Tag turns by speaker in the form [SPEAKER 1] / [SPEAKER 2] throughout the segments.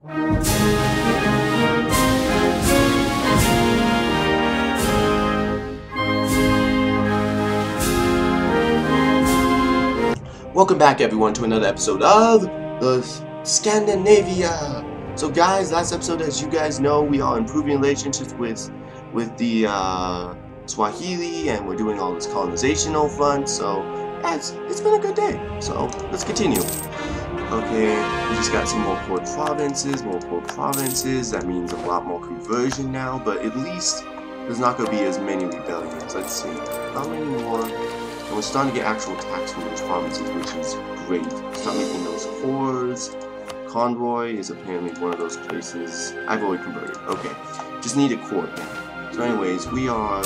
[SPEAKER 1] Welcome back everyone to another episode of the Scandinavia. So guys, last episode as you guys know, we are improving relationships with with the uh, Swahili and we're doing all this colonizational front, so it's, it's been a good day. So let's continue. Okay, we just got some more port provinces, more port provinces, that means a lot more conversion now, but at least there's not going to be as many rebellions. Let's see, how many more? And we're starting to get actual tax from those provinces, which is great. Start making those whores. Convoy is apparently one of those places. I've already converted. Okay. Just need a court now. So anyways, we are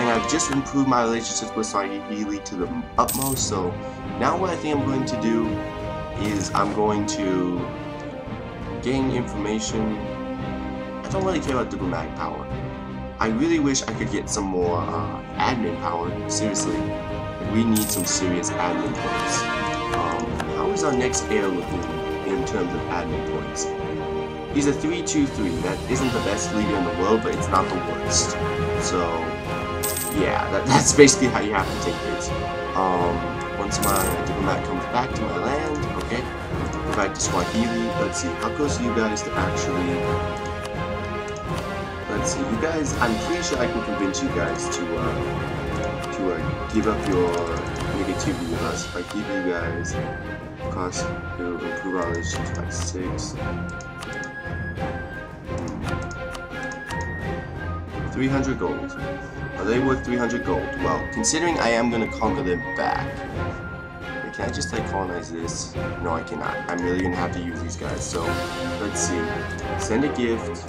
[SPEAKER 1] and I've just improved my relationship with Swahili to the utmost, so now what I think I'm going to do is I'm going to gain information. I don't really care about diplomatic power. I really wish I could get some more uh, admin power. Seriously, we need some serious admin points. Um, how is our next heir looking in terms of admin points? He's a 3-2-3. That isn't the best leader in the world, but it's not the worst. So, yeah, that, that's basically how you have to take it. Um, once my diplomat comes back to my land, okay, go back to Swahili. Let's see, how close are you guys to actually let's see, you guys, I'm pretty sure I can convince you guys to, uh, to, uh, give up your negativity with us. If I give you guys, cost, it'll improve our relations by 6. 300 gold. Are they worth 300 gold? Well, considering I am going to conquer them back, Wait, can I just like colonize this? No, I cannot. I'm really going to have to use these guys. So, let's see. Send a gift.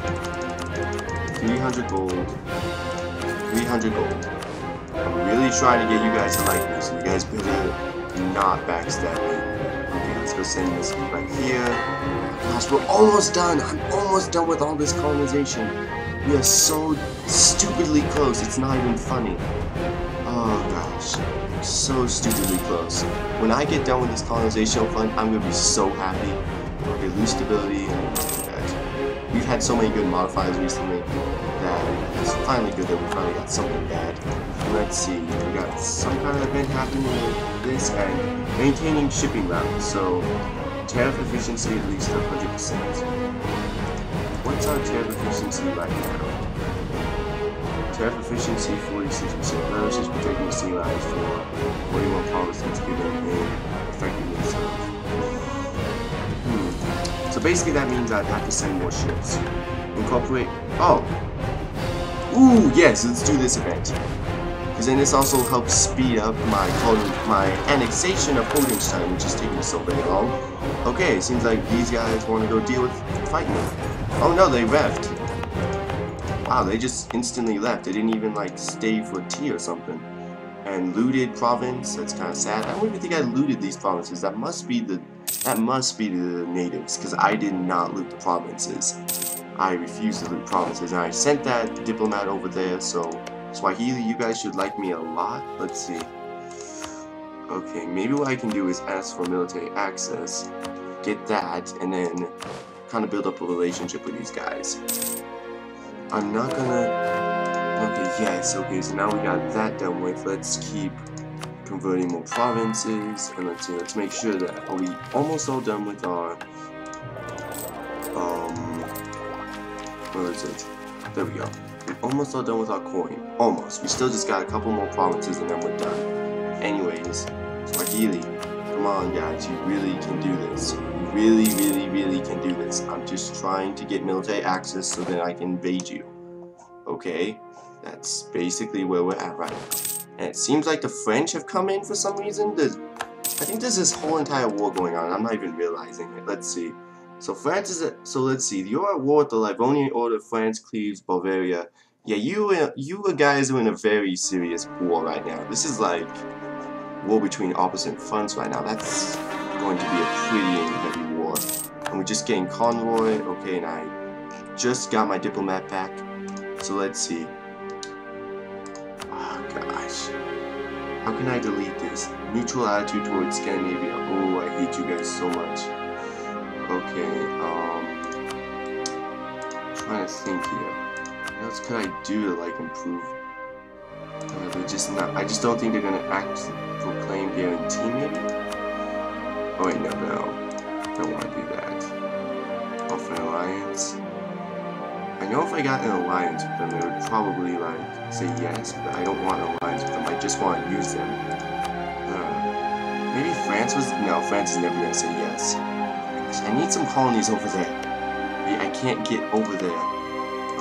[SPEAKER 1] 300 gold. 300 gold. I'm really trying to get you guys to like me, so you guys better not backstab me. Okay, let's go send this right here. Gosh, we're almost done. I'm almost done with all this colonization. We are so stupidly close, it's not even funny. Oh gosh, so stupidly close. When I get done with this colonization fund, I'm gonna be so happy. Okay, lose stability, we've had so many good modifiers recently that it's finally good that we finally got something bad. Let's see, we got some kind of event happening with this and maintaining shipping routes, so tariff efficiency at least 100%. What's our tariff efficiency right now? Tariff efficiency 46%. Now it's just protecting the sea lines for 41 policies given in effectiveness of hmm. so basically that means I'd have to send more ships. Incorporate... Oh! Ooh, yes, let's do this event. Because then this also helps speed up my my annexation of Hodenstein, which is taking so very long. Okay, seems like these guys want to go deal with fighting. Oh no, they left. Wow, they just instantly left. They didn't even like stay for tea or something. And looted province, that's kind of sad. I don't even think I looted these provinces. That must be the that must be the natives, because I did not loot the provinces. I refused to loot provinces, and I sent that diplomat over there, so Swahili, you guys should like me a lot. Let's see. Okay, maybe what I can do is ask for military access, get that, and then kind of build up a relationship with these guys. I'm not gonna... Okay, yes, okay, so now we got that done with. Let's keep converting more provinces, and let's see, let's make sure that are we almost all done with our, um, where is it? There we go. We're almost all done with our coin. Almost. We still just got a couple more provinces and then we're done. Anyways, Swahili, come on guys, you really can do this. You really, really, really can do this. I'm just trying to get military access so that I can invade you. Okay? That's basically where we're at right now. And it seems like the French have come in for some reason. There's, I think there's this whole entire war going on. I'm not even realizing it. Let's see. So France is at, so let's see. You're at war with the Livonian Order. France cleaves Bavaria. Yeah, you you guys are in a very serious war right now. This is like war between opposite fronts right now. That's going to be a pretty heavy war. And we're just getting convoy. Okay, and I just got my diplomat back. So let's see. Oh, gosh. How can I delete this? Neutral attitude towards Scandinavia. Oh, I hate you guys so much. Okay. um... trying to think here. What else could I do to like improve? Uh, just not. I just don't think they're gonna actually proclaim guarantee. Maybe. Oh wait, no, no. Don't want to do that. Offer an alliance. I know if I got an alliance with them, they would probably like say yes, but I don't want an alliance with them. I just want to use them. Uh, maybe France was. No, France is never gonna say yes. I need some colonies over there. I can't get over there.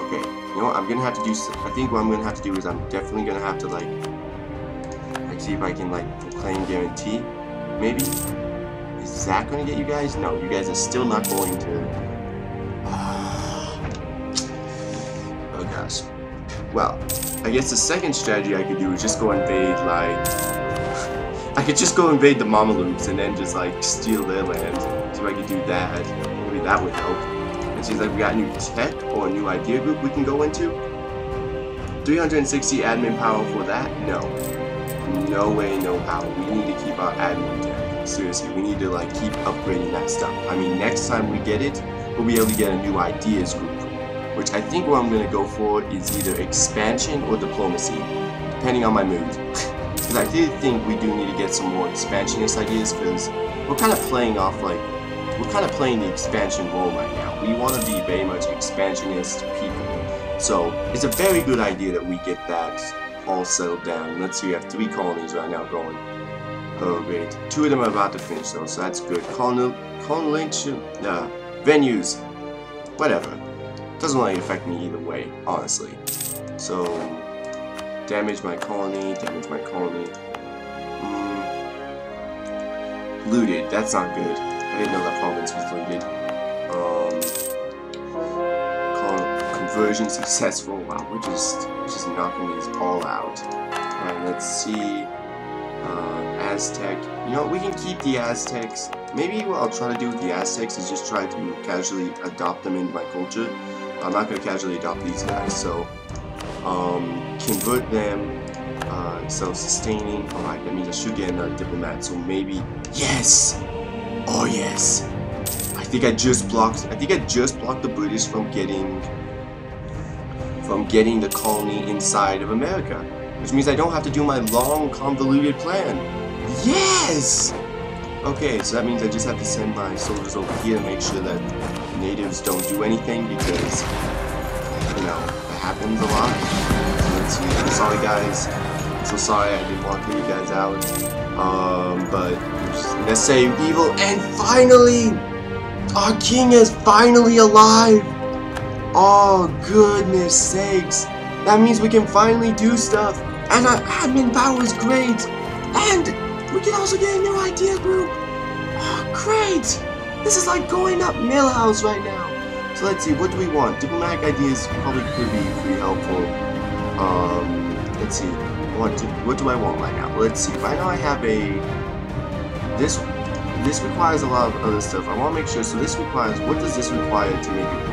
[SPEAKER 1] Okay, you know what? I'm gonna have to do. I think what I'm gonna have to do is I'm definitely gonna have to like, see if I can like claim guarantee. Maybe is that gonna get you guys? No, you guys are still not going to. Oh gosh. Well, I guess the second strategy I could do is just go invade like. I could just go invade the Mamelukes and then just like steal their land. See if I could do that. Maybe that would help. It seems like we got a new tech or a new idea group we can go into. 360 admin power for that? No. No way, no how. We need to keep our admin tech. Seriously, we need to like keep upgrading that stuff. I mean, next time we get it, we'll be able to get a new ideas group. Which I think what I'm going to go for is either expansion or diplomacy, depending on my mood. Because I do think we do need to get some more expansionist ideas, because we're kind of playing off like we're kind of playing the expansion role right now. We want to be very much expansionist people. So it's a very good idea that we get that all settled down. Let's see, we have three colonies right now going. Oh great. Two of them are about to finish though, so that's good. Colonel, colonization, uh, venues, whatever. Doesn't really affect me either way, honestly. So, damage my colony, damage my colony. Mm. Looted, that's not good. I didn't know that province was looted. Um, conversion successful. Wow, we're just just knocking these all out. Alright, let's see. Uh, Aztec. You know, we can keep the Aztecs. Maybe what I'll try to do with the Aztecs is just try to casually adopt them into my culture. I'm not going to casually adopt these guys, so um, convert them uh, self-sustaining. Alright, that means I should get another diplomat, so maybe... Yes! Oh yes! I think I just blocked I think I just blocked the British from getting from getting the colony inside of America. Which means I don't have to do my long convoluted plan. Yes! Okay, so that means I just have to send my soldiers over here to make sure that natives don't do anything because you know, it happens a lot. So. I'm sorry guys. I'm so sorry I didn't want to get you guys out. Um, but let's say evil, and finally, our king is finally alive. Oh goodness sakes! That means we can finally do stuff, and our admin power is great, and we can also get a new idea group. Oh, great! This is like going up Milhouse right now. So let's see, what do we want? Diplomatic ideas probably could be pretty helpful. Um, let's see what do, what do I want right now? Let's see. Right now I have a this this requires a lot of other stuff. I want to make sure. So this requires what does this require to make it?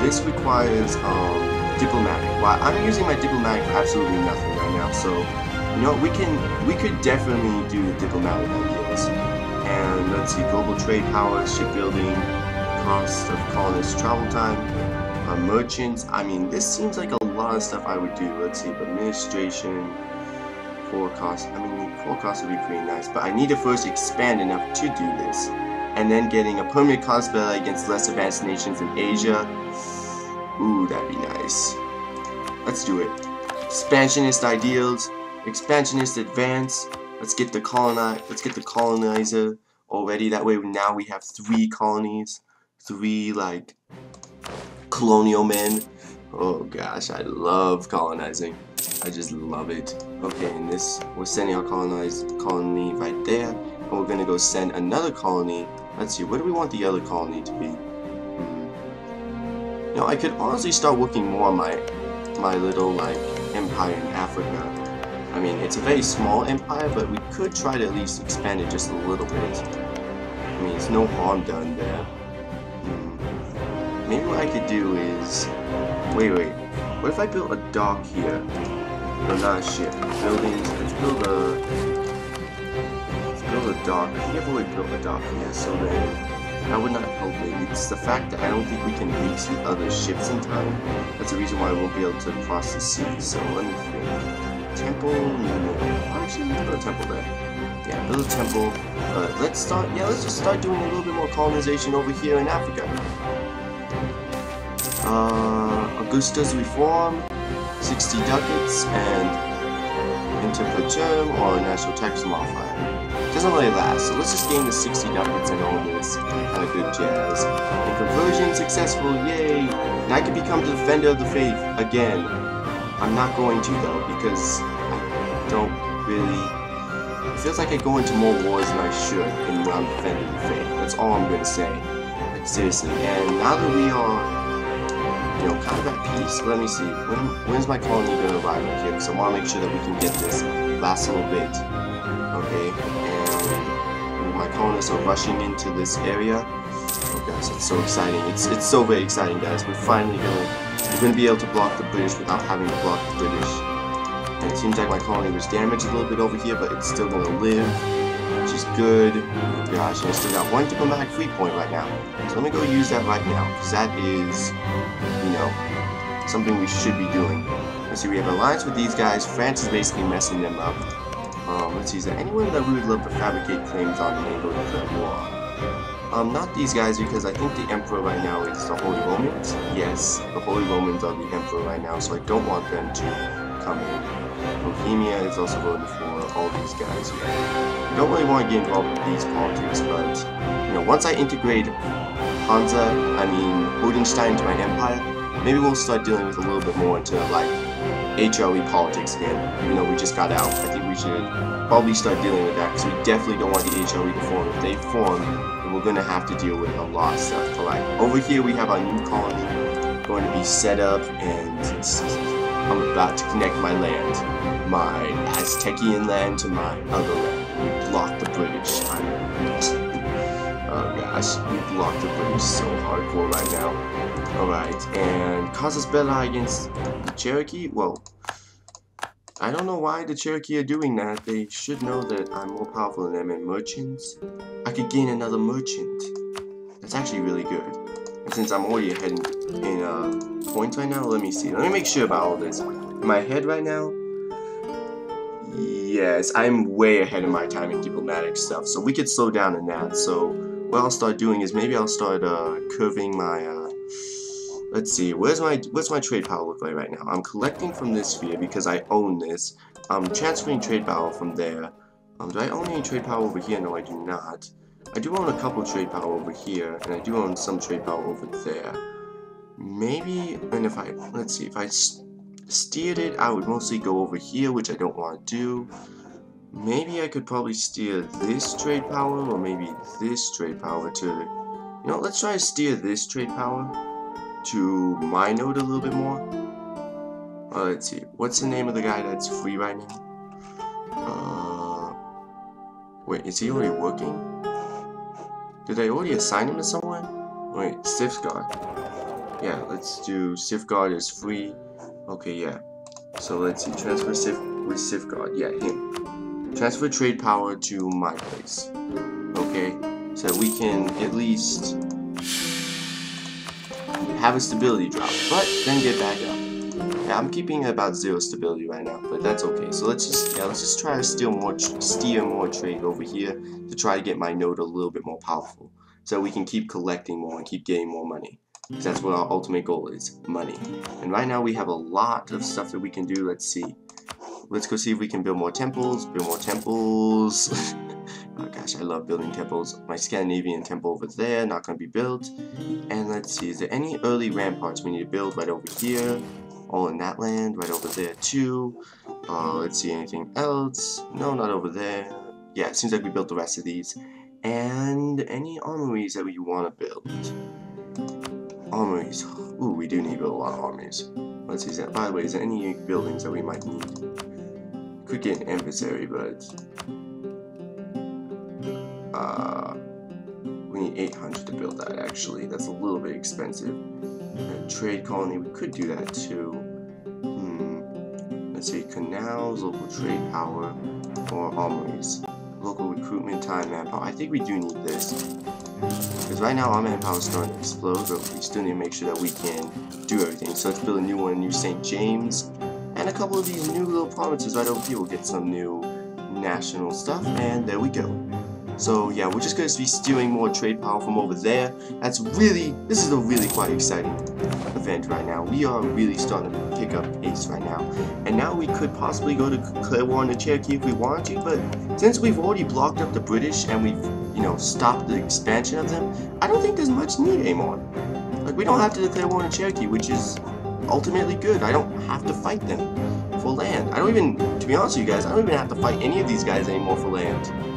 [SPEAKER 1] This requires um, diplomatic. Well, I'm using my diplomatic for absolutely nothing right now. So you know we can we could definitely do the diplomatic ideas. And let's see, global trade power, shipbuilding, cost of colonists, travel time, uh, merchants. I mean, this seems like a lot of stuff I would do. Let's see, administration, forecast. I mean, forecast would be pretty nice, but I need to first expand enough to do this. And then getting a permanent cost battle against less advanced nations in Asia. Ooh, that'd be nice. Let's do it. Expansionist ideals, expansionist advance. Let's get the colonize. Let's get the colonizer already. That way, now we have three colonies, three like colonial men Oh gosh, I love colonizing. I just love it. Okay, and this, we're sending our colonized colony right there. And we're gonna go send another colony. Let's see, where do we want the other colony to be? Hmm. Know, I could honestly start working more on my, my little, like, empire in Africa. I mean, it's a very small empire, but we could try to at least expand it just a little bit. I mean, it's no harm done there. Hmm. Maybe what I could do is Wait, wait. What if I built a dock here? No, not a ship. Buildings. Let's build a... Build a dock. I I've already built a dock here, so then... I would not help it. It's the fact that I don't think we can reach the other ships in time. That's the reason why we won't be able to cross the sea. So let me think. Temple? No. Actually, let's build a temple there. Yeah, build a temple. Uh, let's start, yeah, let's just start doing a little bit more colonization over here in Africa. Uh, Augusta's reform, 60 ducats, and interpretum or national tax modifier doesn't really last, so let's just gain the 60 ducats and all this kind of good jazz. And conversion successful, yay! And I can become the defender of the faith again. I'm not going to though, because I don't really... It feels like I go into more wars than I should in when I'm defending the faith. That's all I'm gonna say. Like, seriously. And now that we are, you know, kind of at peace, let me see. When, when's my colony gonna arrive here? Because I want to make sure that we can get this last little bit. Okay, colonists are rushing into this area. Oh guys, it's so exciting. It's it's so very exciting, guys. We're finally gonna we're gonna be able to block the British without having to block the British. And it seems like my colony was damaged a little bit over here, but it's still gonna live, which is good. Oh gosh, and I still got one diplomatic free point right now. So let me go use that right now, because that is, you know, something we should be doing. Let's see, we have alliance with these guys. France is basically messing them up. Um, let's see, is there anyone that we would love to fabricate claims on and go declare war? Um, not these guys because I think the Emperor right now is the Holy Romans. Yes, the Holy Romans are the Emperor right now, so I don't want them to come in. Bohemia is also voting for all these guys. I don't really want to get involved with these politics, but, you know, once I integrate Hansa, I mean, Hodenstein to my empire, maybe we'll start dealing with a little bit more into, like, HRE politics again, even though we just got out. I think we should probably start dealing with that because we definitely don't want the HRE to form. If they form, we're going to have to deal with a lot of stuff. But like, over here we have our new colony going to be set up and I'm about to connect my land, my Aztecian land to my other land. We blocked the British. oh gosh, we blocked the British so hardcore right now. Alright, and Casus Belli against Cherokee? Well, I don't know why the Cherokee are doing that. They should know that I'm more powerful than them and merchants. I could gain another merchant. That's actually really good. And since I'm already ahead in, in uh, points right now, let me see. Let me make sure about all this. Am I ahead right now? Yes, I'm way ahead of my time in diplomatic stuff, so we could slow down in that. So what I'll start doing is maybe I'll start uh, curving my uh, Let's see, where's my what's my trade power look like right now? I'm collecting from this sphere because I own this. I'm transferring trade power from there. Um, do I own any trade power over here? No, I do not. I do own a couple trade power over here, and I do own some trade power over there. Maybe, and if I, let's see, if I steered it, I would mostly go over here, which I don't want to do. Maybe I could probably steer this trade power, or maybe this trade power to, you know, let's try to steer this trade power to my node a little bit more. Uh, let's see, what's the name of the guy that's free right now? Uh, wait, is he already working? Did I already assign him to someone? Wait, Safeguard. Yeah, let's do Safeguard is free. Okay, yeah. So let's see, transfer Sif with Safeguard. Yeah, him. Transfer trade power to my place. Okay, so we can at least have a stability drop, but then get back up. Yeah, I'm keeping about zero stability right now, but that's okay. So let's just yeah, let's just try to steal more, steer more trade over here to try to get my node a little bit more powerful, so we can keep collecting more and keep getting more money. That's what our ultimate goal is, money. And right now we have a lot of stuff that we can do. Let's see. Let's go see if we can build more temples. Build more temples. Gosh, I love building temples. My Scandinavian temple over there, not going to be built. And let's see, is there any early ramparts we need to build right over here? All in that land, right over there too. Uh, let's see, anything else? No, not over there. Yeah, it seems like we built the rest of these. And any armories that we want to build. Armories. Ooh, we do need to build a lot of armories. Let's see, that, by the way, is there any buildings that we might need? Could get an emissary, but uh, we need 800 to build that actually. That's a little bit expensive. trade colony, we could do that too. Hmm. Let's see, canals, local trade power, or armories. Local recruitment time, manpower. I think we do need this. Because right now our manpower is starting to explode, but we still need to make sure that we can do everything. So let's build a new one, New St. James, and a couple of these new little provinces right over here will get some new national stuff, and there we go. So yeah, we're just going to be stealing more trade power from over there. That's really, this is a really quite exciting event right now. We are really starting to pick up pace right now. And now we could possibly go to Clearwater and Cherokee if we wanted to, but since we've already blocked up the British and we've, you know, stopped the expansion of them, I don't think there's much need anymore. Like, we don't have to declare war on Cherokee, which is ultimately good. I don't have to fight them for land. I don't even, to be honest with you guys, I don't even have to fight any of these guys anymore for land.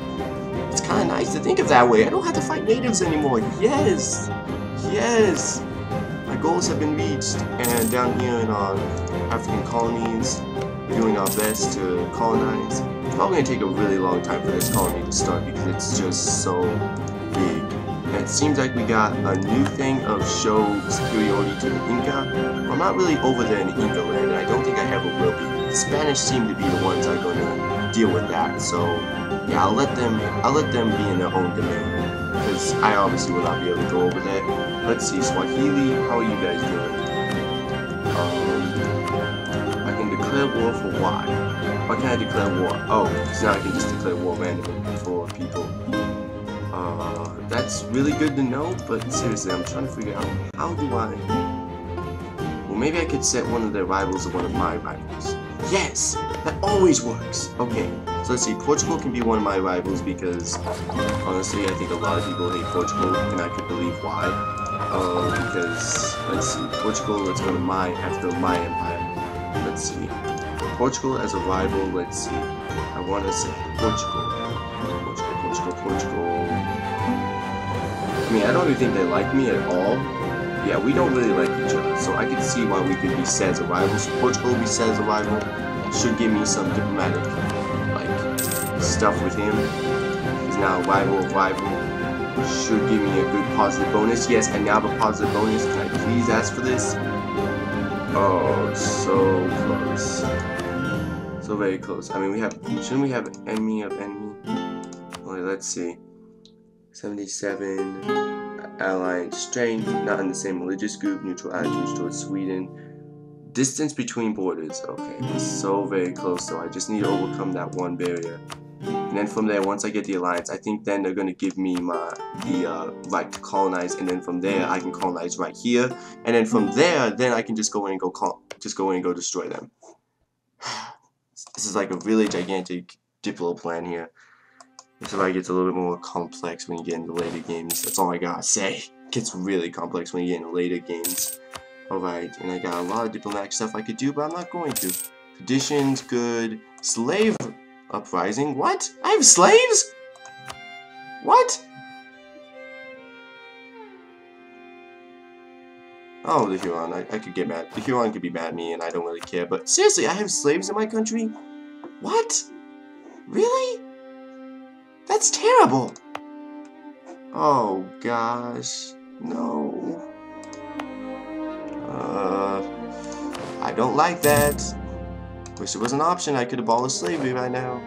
[SPEAKER 1] It's kind of nice to think of that way. I don't have to fight natives anymore. Yes! Yes! My goals have been reached, and down here in our African colonies, we're doing our best to colonize. It's probably going to take a really long time for this colony to start because it's just so big. And it seems like we got a new thing of show superiority to the Inca. I'm not really over there in the Inca land, and I don't think I ever will be. The Spanish seem to be the ones that are going to deal with that, so yeah, I'll let them I'll let them be in their own domain. Because I obviously will not be able to go over there. Let's see, Swahili, how are you guys doing? Um, I can declare war for why? Why can't I declare war? Oh, because now I can just declare war randomly for people. Uh, that's really good to know, but seriously, I'm trying to figure out how do I... Well, maybe I could set one of their rivals or one of my rivals. Yes! That always works! Okay, so let's see, Portugal can be one of my rivals because, honestly, I think a lot of people hate Portugal, and I could believe why. Uh, because, let's see, Portugal, let's go to my, after my empire. Let's see, Portugal as a rival, let's see, I want to say Portugal. Portugal, Portugal, Portugal. I mean, I don't even think they like me at all. Yeah, we don't really like each other, so I can see why we could be set as a rival. So Portugal will be set as a rival. Should give me some diplomatic like stuff with him. He's now a rival of rival. Should give me a good positive bonus. Yes, I now have a positive bonus. Can I please ask for this? Oh, so close. So very close. I mean, we have, shouldn't we have enemy of enemy? Wait, let's see. 77, allied strength, not in the same religious group, neutral attitudes towards Sweden. Distance between borders. Okay, so very close, so I just need to overcome that one barrier. And then from there, once I get the alliance, I think then they're to give me my the uh, right to colonize. And then from there, I can colonize right here. And then from there, then I can just go in and go just go in and go destroy them. This is like a really gigantic Diplo plan here. This it gets a little bit more complex when you get into later games. That's all I gotta say. It gets really complex when you get into later games. Alright, and I got a lot of diplomatic stuff I could do, but I'm not going to. Traditions, good. Slave Uprising? What? I have slaves? What? Oh, the Huron. I, I could get mad. The Huron could be mad at me, and I don't really care. But seriously, I have slaves in my country? What? Really? That's terrible. Oh, gosh. No. Uh, I don't like that. Wish it was an option I could abolish slavery right now.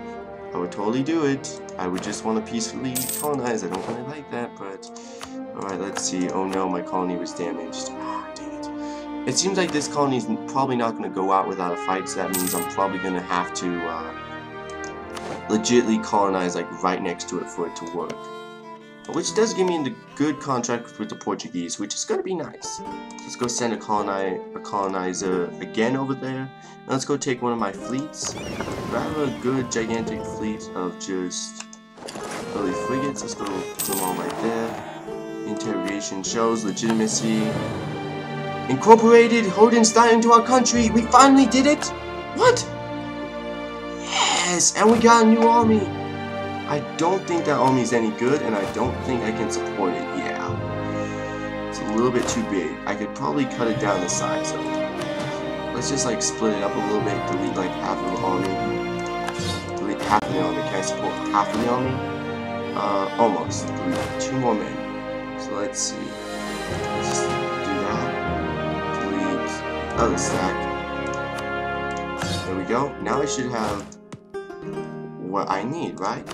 [SPEAKER 1] I would totally do it. I would just want to peacefully colonize. I don't really like that, but... Alright, let's see. Oh no, my colony was damaged. Ah, dang it. It seems like this colony is probably not going to go out without a fight, so that means I'm probably going to have to, uh, legitly colonize, like, right next to it for it to work which does give me a good contract with the Portuguese, which is going to be nice. Let's go send a, coloni a colonizer again over there. And let's go take one of my fleets. I have a good gigantic fleet of just early frigates. Let's go put them all right there. Interrogation shows legitimacy. Incorporated Hodenstein into our country. We finally did it. What? Yes, and we got a new army. I don't think that army is any good, and I don't think I can support it. Yeah. It's a little bit too big. I could probably cut it down the size of it. Let's just like split it up a little bit, delete like half of the army. Delete half of the army. Can I support half of the army? Uh, almost. Delete two more men. So let's see. Let's just do that. Delete other stack. There we go. Now I should have what I need, right?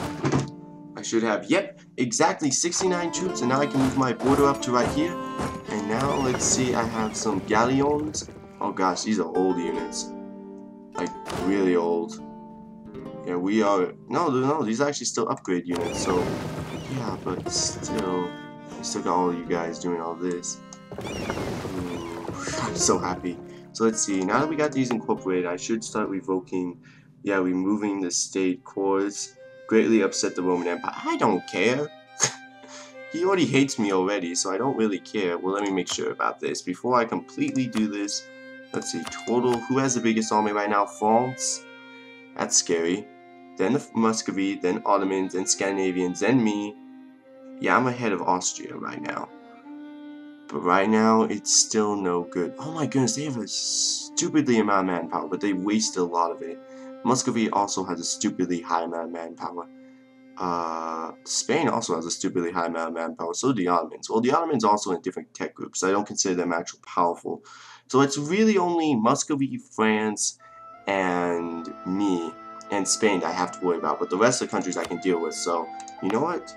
[SPEAKER 1] I should have, yep, exactly 69 troops, and now I can move my border up to right here. And now let's see, I have some galleons. Oh gosh, these are old units. Like, really old. Yeah, we are... No, no, these are actually still upgrade units, so... Yeah, but still... Still got all you guys doing all this. Ooh, I'm so happy. So let's see, now that we got these incorporated, I should start revoking... Yeah, removing the state cores. Greatly upset the Roman Empire. I don't care. he already hates me already, so I don't really care. Well, let me make sure about this. Before I completely do this, let's see, total, who has the biggest army right now? France? That's scary then the Muscovy, then Ottomans, then Scandinavians, then me. Yeah, I'm ahead of Austria right now. But right now, it's still no good. Oh my goodness, they have a stupidly amount of manpower, but they waste a lot of it. Muscovy also has a stupidly high amount of manpower. Uh, Spain also has a stupidly high amount of manpower, so do the Ottomans. Well, the Ottomans also in different tech groups, so I don't consider them actually powerful. So it's really only Muscovy, France, and me and Spain I have to worry about, but the rest of the countries I can deal with. So, you know what?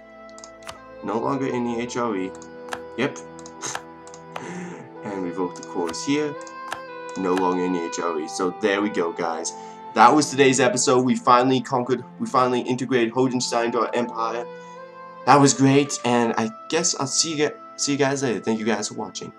[SPEAKER 1] No longer in the HRE. Yep. and revoke the cores here. No longer in the HRE. So there we go, guys. That was today's episode. We finally conquered, we finally integrated Hohenstein to our empire. That was great, and I guess I'll see you, see you guys later. Thank you guys for watching.